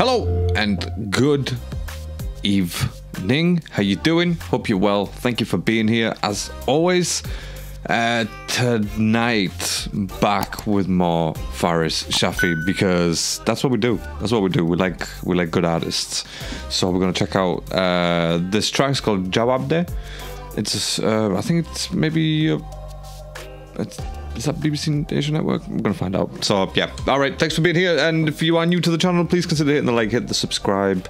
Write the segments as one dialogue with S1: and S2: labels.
S1: Hello and good evening. How you doing? Hope you're well. Thank you for being here as always. Uh, tonight, back with more Faris Shafi because that's what we do. That's what we do. We like we like good artists. So we're gonna check out uh, this track's called Jawab De. It's uh, I think it's maybe uh, it's, is that BBC Asia Network? I'm gonna find out. So yeah, all right. Thanks for being here. And if you are new to the channel, please consider hitting the like, hit the subscribe,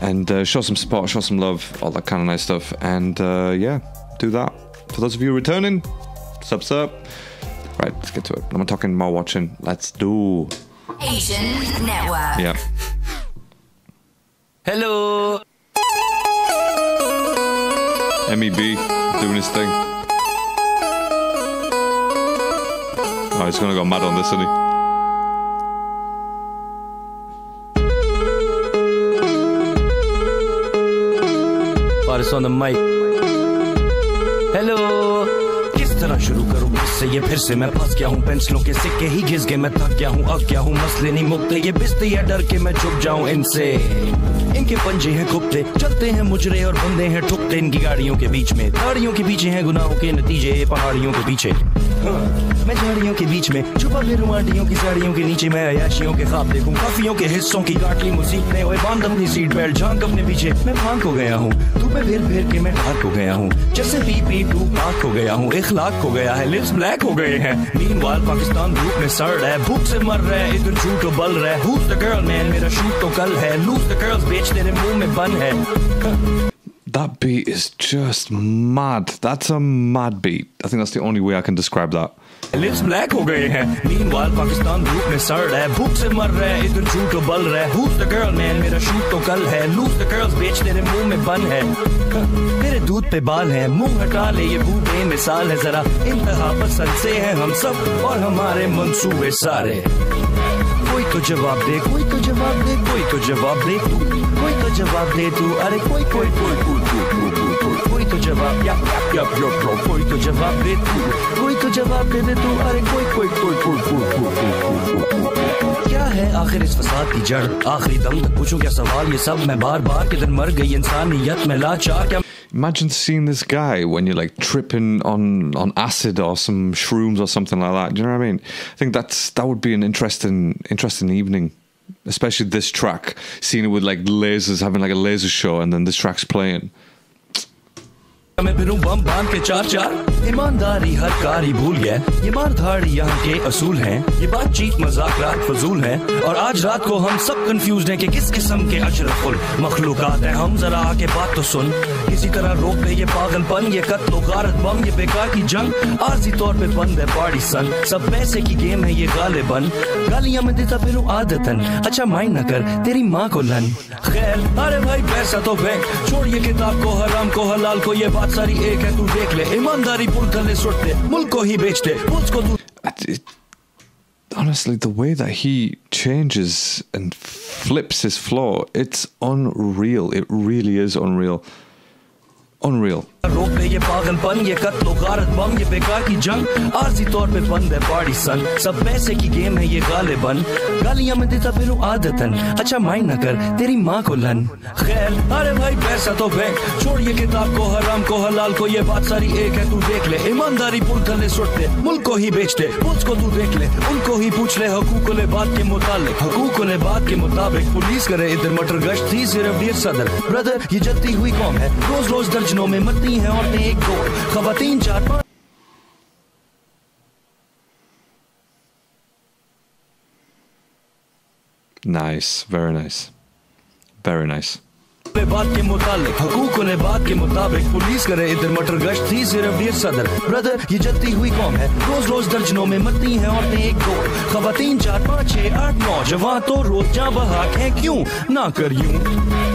S1: and uh, show some support, show some love, all that kind of nice stuff. And uh, yeah, do that. For those of you returning, sub sub. Right, let's get to it. I'm talking more watching. Let's do.
S2: Asian Network.
S1: Yeah.
S3: Hello.
S1: MEB doing his thing. Oh, he's gonna go mad on this, isn't he?
S3: Faris on the mic. Hello. तरह शुरू करूँ ये फिर से मैं फंस गया हूँ। पेंसिलों के सिक्के ही घिस गए। मैं थक गया हूँ अक गया हूँ। मसले नहीं मुकते। ये बिस्ते या डर के मैं छुप जाऊँ इनसे। इनके पंजे हैं खुपते चलते हैं मुजरे और बंदे हैं ठुकते। इनकी गाड़ियों के बीच में गाड़ियों के पीछे हैं गुनाहों के नतीजे पहाड़ियों के पीछे। मैं झाड़ियों के बीच में छुपा फिरूं आंटियों की साड़ियों के नीचे मैं अयाशियों के ख्वाब देखूँ, काफियों के हिस्सों की काट ली मुसीबतें ओए, बाँध अपनी सीट बेल्ट झाँक अपने पीछे। मैं भाग हो गया हूँ तू मैं फिर फिर के मैं ढाक हो गया हूँ, जैसे पी पी टू पाक हो गया हूँ, इखलाक हो गया है लिप्स ब्लैक हो गए हैं। मीनवाइल पाकिस्तान धूप में सड़ है, भूख से मर रहा है, इधर झूठ तो बल रहा है। Who's the girl, man? मेरा शूट तो कल है। लूज द गर्ल्स बेच तेरे मुँह में बन है।
S1: That beat is just mad. That's a mad beat. I think that's the only way I can describe that.
S3: Lips black हो गए हैं। मीनवाइल पाकिस्तान धूप में सड़ है। भूख से मर रहा है। इधर झूठ तो बल रहा है। Who's the girl, man? मेरा शूट तो कल है। लूज द गर्ल्स बेच तेरे मुँह में बन है। तेरे दूध पे बाल है। मुँह हटा ले ये बू बेमिसाल है। जरा इंतहा पसंद से है हम सब और हमारे मंसूबे सारे। कोई तो जवाब दे, कोई तो जवाब दे, कोई तो जवाब दे। तू कोई तो जवाब दे तू अरे कोई कोई कोई कोई कोई कोई कोई कोई कोई तो जवाब या या या या कोई तो जवाब दे तू कोई तो जवाब दे दे तू अरे कोई कोई कोई कोई कोई कोई कोई कोई कोई क्या है आखिर इस फसाद की जड़ आखिरी दम तक पूछूं क्या सवाल ये सब मैं बार बार किधर मर गई इंसानियत में लाचार क्या
S1: Imagine seeing this guy when you're like tripping on on acid or some shrooms or something like that. Do you know what I mean? I think that's that would be an interesting interesting evening, especially this track. Seeing it with like lasers, having like a laser show, and then this track's playing.
S3: मैं फिरूं बम बांध के चार चार ईमानदारी हर कारी भूल गया ये मार धाड़ी यहाँ के असूल हैं ये बातचीत मजाक रात फजूल है और आज रात को हम सब कंफ्यूज हैं कि किस किस्म के अशरफुल मखलूकात हैं हम जरा आके बात तो सुन किसी तरह रोक दे ये पागलपन ये कत्लो गारत बम ये बेकार की जंग आरजी तौर पे बंद है पार्टी सन सब पैसे की गेम है ये गालिबन गालियां मैं देता फिरूं आदतन अच्छा माइंड न कर तेरी माँ को लन खैर अरे भाई पैसा तो फेंक छोड़ ये किताब को हराम को हलाल को ये बात सारी एक है तू देख ले ईमानदारी पुल थले सुटते मुल्क को ही बेचते पुलिस को तू
S1: It, honestly, the way that he changes and flips his flow, it's unreal. It really is unreal. Unreal.
S3: दे ये पागलपन ये कत्लो गारत बम, ये बेकार की जंग। आरजी तौर पे बंद है पार्टी सन सब पैसे की गेम है ये गालिबन। गालियाँ मैं देता फिरूं आदतन। अच्छा माइंड न कर, तेरी माँ को लन। खैर, अरे भाई पैसा तो फेंक छोड़ ये किताब को, हराम को, हलाल को, ये बात सारी एक है, तू देख ले। ईमानदारी पुल थले सुटते मुल्क को ही बेचते पुलिस को तू देख ले, उनको ही पूछ ले, हकूक बात के मुतालिक। हकूक बात के मुताबिक पुलिस करे इधर मटर गश्त, थी सिर्फ़ डियर सदर। ब्रदर ये जलती हुई कौम है। रोज रोज दर्जनों में मरती हैं एक दो खवातीन चार पाँच
S1: Nice. Very nice. Very nice.
S3: बात के मुतालिक हकूक बात के मुताबिक पुलिस करे इधर मटर गश्त थी सिर्फ़ डियर सदर ब्रदर ये जलती हुई कौम है रोज रोज दर्जनों में मरती हैं औरतें एक दो खवातीन चार पाँच छह आठ नौ जवान तो रोज जा बहाक है क्यों ना कर यूँ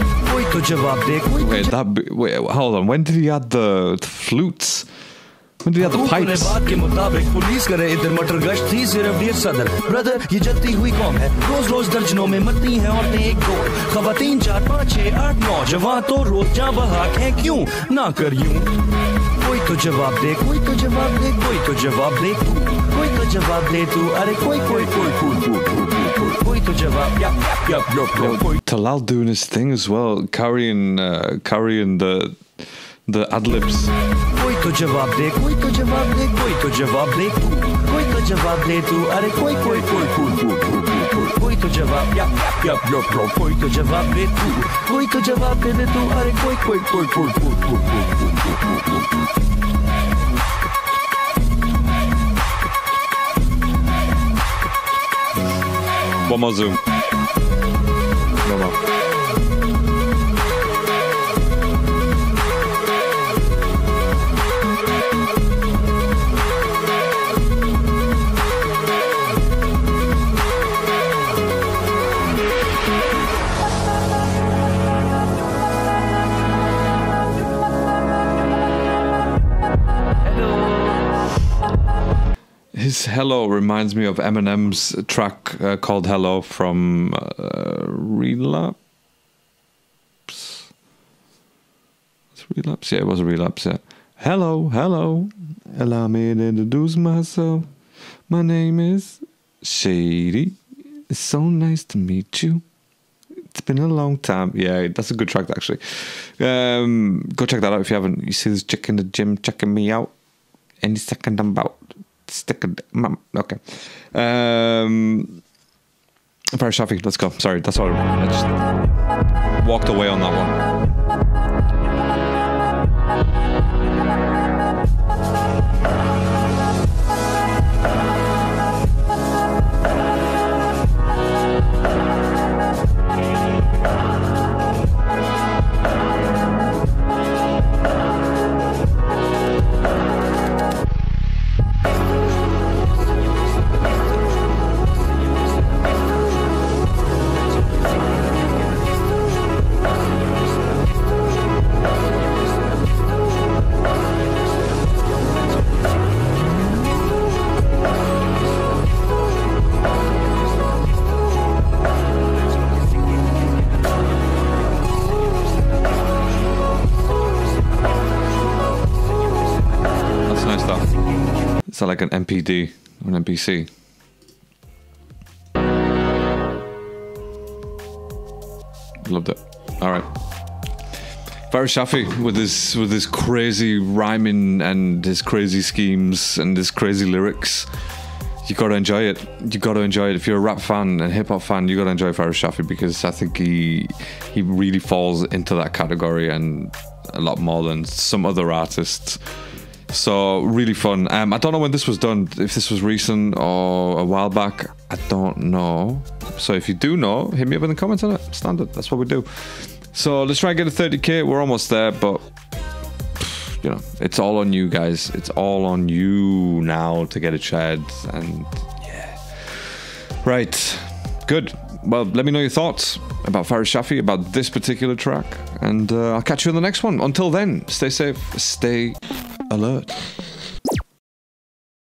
S3: कोई जवाब दे कोई
S1: Wait, that. be- Wait, hold on. When did he add the, the flutes? When did he add the pipes?
S3: बात के मुताबिक पुलिस करे इधर मटर गश्त थी सिर्फ़ डियर सदर ब्रदर ये जलती हुई कौम है रोज रोज दर्जनों में मरती हैं औरतें एक दो खवातीन चार पाँच छह आठ नौ जवान तो रोज जा बहाक है क्यों ना कर यूँ कोई तो जवाब दे कोई तो जवाब दे कोई तो जवाब दे कोई तो जवाब दे तू अरे कोई कोई कोई कोई कोई कोई कोई तो जवाब yap yap yap yap yap कोई
S1: Talal doing his thing as well, carrying uh, carrying the the ad libs.
S3: कोई तो जवाब दे कोई तो जवाब दे कोई तो जवाब दे तू कोई तो जवाब दे तू अरे कोई कोई कोई कोई कोई कोई कोई कोई तो जवाब yup yup yup yup yup कोई तो जवाब दे तू कोई तो जवाब दे दे तू अरे कोई कोई कोई कोई कोई कोई कोई कोई
S1: Bomba Zoom. "Hello" reminds me of Eminem's track uh, called "Hello" from uh, Relapse. It's Relapse, yeah, it was a Relapse. Yeah. Hello, hello, allow me to introduce myself. My name is Shady. It's so nice to meet you. It's been a long time. Yeah, that's a good track actually. Um, go check that out if you haven't. You see this chick in the gym checking me out. Any second I'm about stick. Okay. Um Faris Shafi, let's go. Sorry, that's all. I just walked away on that one. Is that like an MPD or an MPC? Loved it. All right. Faris Shafi with his with his crazy rhyming and his crazy schemes and his crazy lyrics. You gotta enjoy it. You gotta enjoy it. If you're a rap fan and hip hop fan, you gotta enjoy Faris Shafi because I think he he really falls into that category and a lot more than some other artists. So really fun. Um, I don't know when this was done. If this was recent or a while back, I don't know. So if you do know, hit me up in the comments on it. Standard. That's what we do. So let's try and get a 30k. We're almost there, but you know, it's all on you guys. It's all on you now to get it shared. And yeah, right, good. Well, let me know your thoughts about Faris Shafi, about this particular track, and uh, I'll catch you in the next one. Until then, stay safe, stay alert.